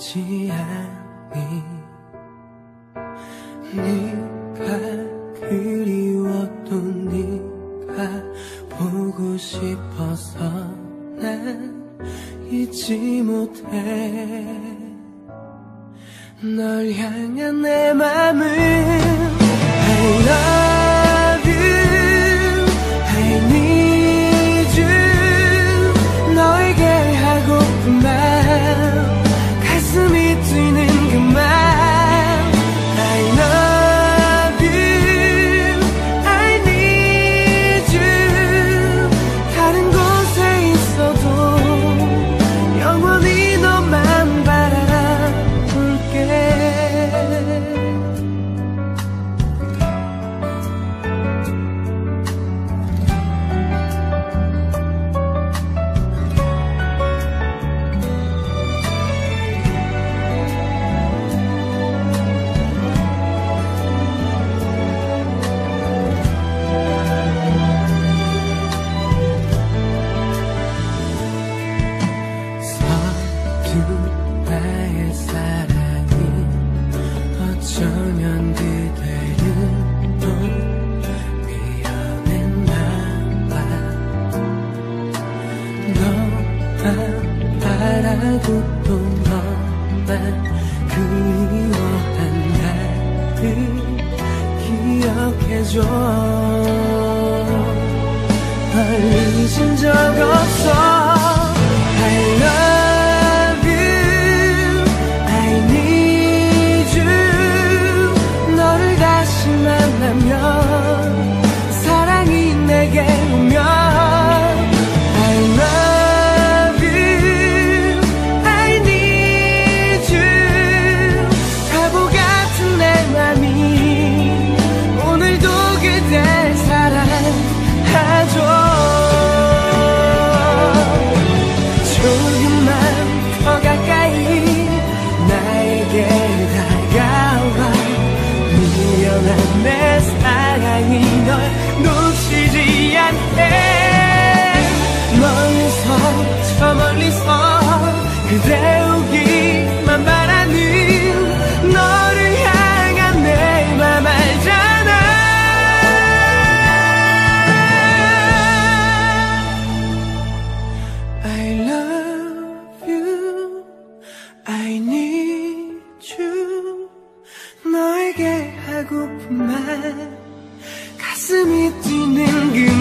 보이지 않니 네가 그리웠던 네가 보고 싶어서 난 잊지 못해. 널 향한 내 맘은 I love 서툰 나의 사랑이 어쩌면 그대를 또 밀어낸 나와 너만 바라고 또 너만 그리워한 나를 기억해줘. 널 잊은 적 없어 조금만 더 가까이 나에게 다가와. 미련한 내 사랑이 널 놓치지 않게. 멀리서 저 멀리서 그대 오기만 바라는 너를 향한 내 맘 알잖아. I love 배고픔에 가슴이 뛰는 그